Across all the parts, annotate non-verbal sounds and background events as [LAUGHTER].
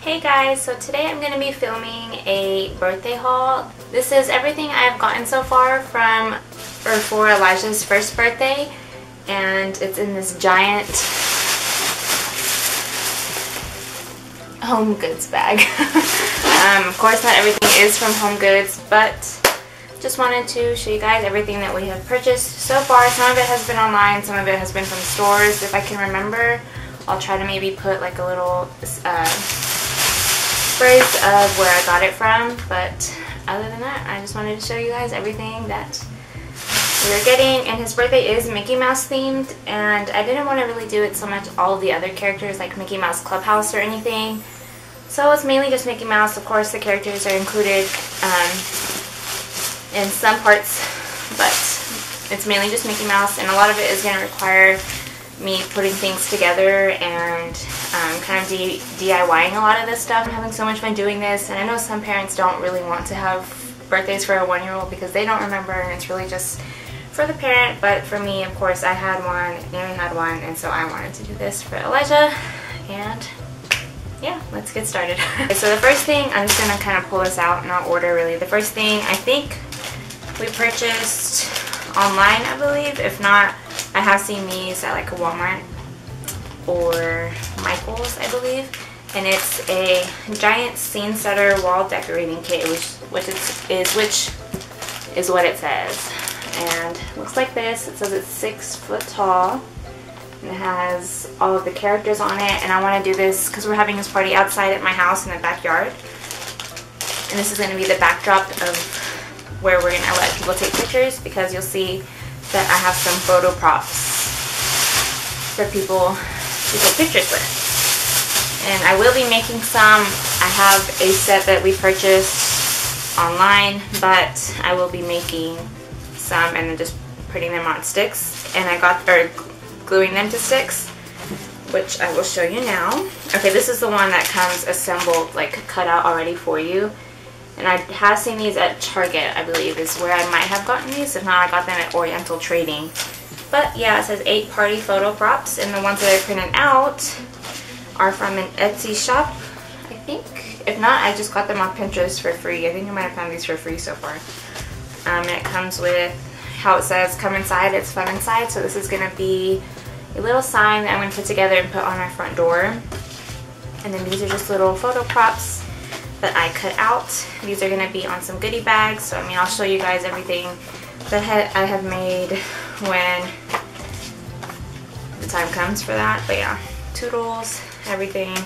Hey guys, so today I'm going to be filming a birthday haul. This is everything I've gotten so far from, or for Elijah's first birthday. And it's in this giant Home Goods bag. [LAUGHS] um, of course not everything is from Home Goods, but just wanted to show you guys everything that we have purchased so far. Some of it has been online, some of it has been from stores. If I can remember, I'll try to maybe put like a little uh, of where I got it from, but other than that, I just wanted to show you guys everything that we're getting. And his birthday is Mickey Mouse themed, and I didn't want to really do it so much all the other characters like Mickey Mouse Clubhouse or anything. So it's mainly just Mickey Mouse. Of course, the characters are included um, in some parts, but it's mainly just Mickey Mouse, and a lot of it is going to require me putting things together and um, kind of DIYing a lot of this stuff. I'm having so much fun doing this and I know some parents don't really want to have birthdays for a one-year-old because they don't remember and it's really just for the parent but for me of course I had one, Naomi had one and so I wanted to do this for Elijah and yeah, let's get started. [LAUGHS] okay, so the first thing, I'm just to kind of pull this out, not order really. The first thing I think we purchased online I believe, if not I have seen these at like a Walmart or Michael's, I believe. And it's a giant scene setter wall decorating kit, which which is, which is what it says. And looks like this. It says it's six foot tall. And it has all of the characters on it. And I want to do this because we're having this party outside at my house in the backyard. And this is going to be the backdrop of where we're going to let people take pictures because you'll see that I have some photo props for people to take pictures with. And I will be making some. I have a set that we purchased online, but I will be making some and then just putting them on sticks. And I got, or gluing them to sticks, which I will show you now. Okay, this is the one that comes assembled, like cut out already for you. And I have seen these at Target, I believe, is where I might have gotten these. If not, I got them at Oriental Trading. But yeah, it says 8 party photo props. And the ones that I printed out are from an Etsy shop, I think. If not, I just got them off Pinterest for free. I think I might have found these for free so far. Um, and it comes with how it says, come inside, it's fun inside. So this is to be a little sign that I'm to put together and put on my front door. And then these are just little photo props that I cut out. These are to be on some goodie bags. So, I mean, I'll show you guys everything that I have made when the time comes for that. But yeah, toodles, everything,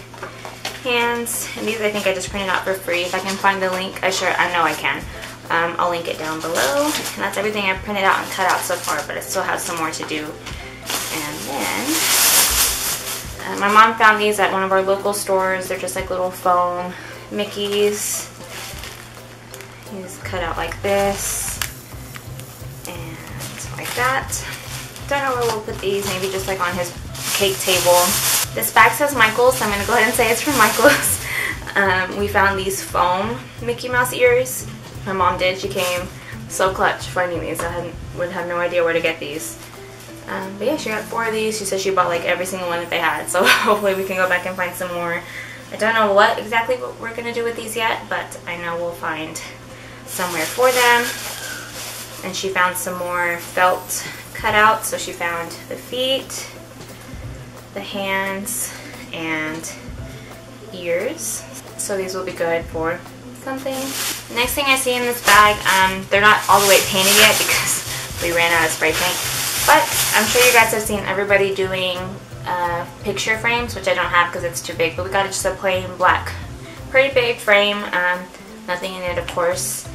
hands. And these I think I just printed out for free. If I can find the link, I sure, I know I can. Um, I'll link it down below. And that's everything I've printed out and cut out so far, but I still have some more to do. And then, uh, my mom found these at one of our local stores. They're just like little foam Mickey's. He's cut out like this like that. Don't know where we'll put these, maybe just like on his cake table. This bag says Michael's, so I'm to go ahead and say it's from Michael's. [LAUGHS] Um, we found these foam Mickey Mouse ears. My mom did, she came so clutch finding these. I had, would have no idea where to get these. Um, but yeah, she got four of these. She said she bought like every single one that they had. [LAUGHS] So hopefully we can go back and find some more. I don't know what exactly what we're going to do with these yet, but I know we'll find somewhere for them. And she found some more felt cutouts. So she found the feet, the hands, and ears. So these will be good for something. Next thing I see in this bag, um, they're not all the way painted yet because [LAUGHS] we ran out of spray paint. But I'm sure you guys have seen everybody doing uh, picture frames, which I don't have because it's too big, but we got just a plain black, pretty big frame, um, nothing in it of course,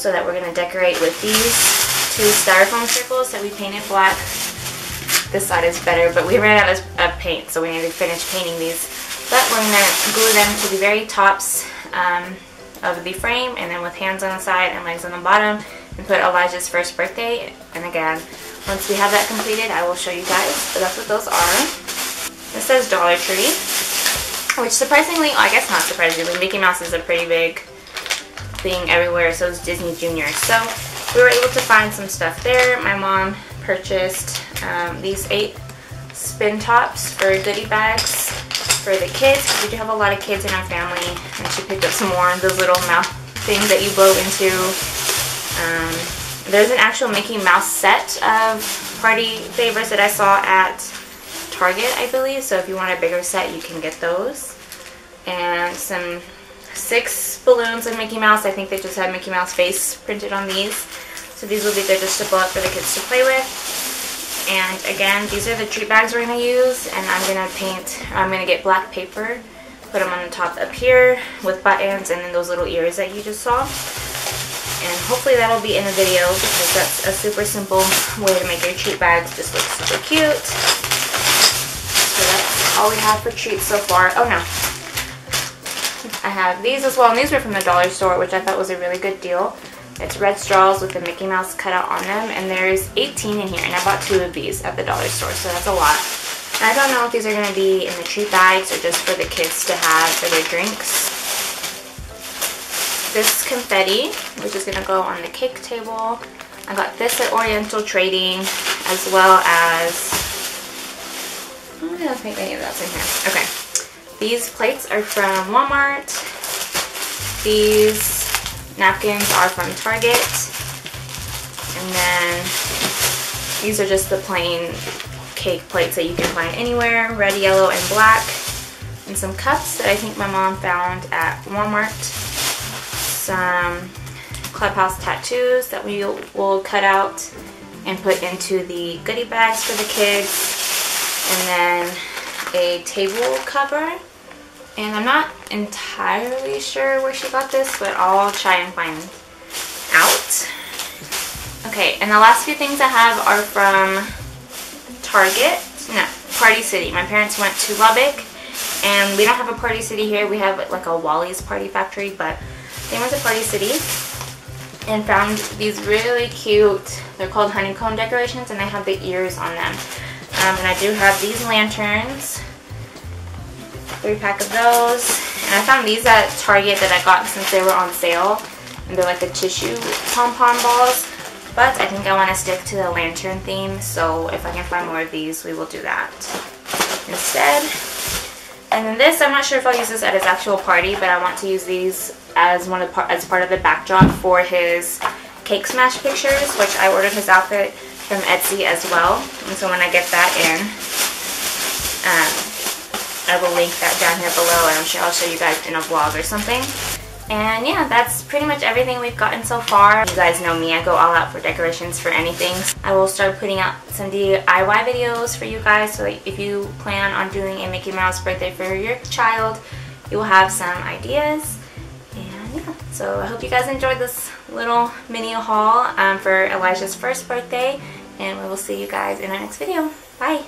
so that we're going to decorate with these two styrofoam circles that we painted black. This side is better, but we ran out of, paint, so we need to finish painting these. But we're going to glue them to the very tops um, of the frame, and then with hands on the side and legs on the bottom, and put Elijah's first birthday. And again, once we have that completed, I will show you guys. But that's what those are. This says Dollar Tree, which surprisingly, I guess not surprisingly, Mickey Mouse is a pretty big thing everywhere, so it's Disney Junior. So we were able to find some stuff there. My mom purchased um, these eight spin tops for goodie bags. for the kids because we do have a lot of kids in our family. And she picked up some more of those little mouth things that you blow into. Um, there's an actual Mickey Mouse set of party favors that I saw at Target, I believe. So if you want a bigger set, you can get those. And some six balloons of Mickey Mouse. I think they just had Mickey Mouse face printed on these. So these will be there just blow up for the kids to play with. And again, these are the treat bags we're going to use. And I'm going to paint, I'm going to get black paper, put them on the top up here with buttons and then those little ears that you just saw. And hopefully that'll be in the video because that's a super simple way to make your treat bags just look super cute. So that's all we have for treats so far. Oh no, I have these as well, and these were from the dollar store, which I thought was a really good deal. It's red straws with the Mickey Mouse cutout on them, and there's 18 in here, and I bought two of these at the dollar store, so that's a lot. And I don't know if these are going to be in the treat bags or just for the kids to have for their drinks. This confetti, which is going to go on the cake table. I got this at Oriental Trading, as well as... I don't think any of that's in here. Okay. These plates are from Walmart. These napkins are from Target. And then these are just the plain cake plates that you can find anywhere. Red, yellow, and black. And some cups that I think my mom found at Walmart. Some Clubhouse tattoos that we will cut out and put into the goodie bags for the kids. And then a table cover and I'm not entirely sure where she got this, but I'll try and find out. Okay, and the last few things I have are from Target. No, Party City. My parents went to Lubbock, and we don't have a Party City here. We have like a Wally's Party Factory, but they went to Party City and found these really cute, they're called honeycomb decorations, and they have the ears on them. Um, and I do have these lanterns three pack of those. And I found these at Target that I got since they were on sale. And they're like the tissue pom-pom balls. But I think I want to stick to the lantern theme. So if I can find more of these, we will do that instead. And then this, I'm not sure if I'll use this at his actual party, but I want to use these as one of as part of the backdrop for his cake smash pictures, which I ordered his outfit from Etsy as well. And so when I get that in, um, I will link that down here below and I'm sure I'll show you guys in a vlog or something. And yeah, that's pretty much everything we've gotten so far. You guys know me, I go all out for decorations for anything. I will start putting out some DIY videos for you guys so if you plan on doing a Mickey Mouse birthday for your child, you will have some ideas. And yeah, so I hope you guys enjoyed this little mini haul um, for Elijah's first birthday. And we will see you guys in our next video. Bye!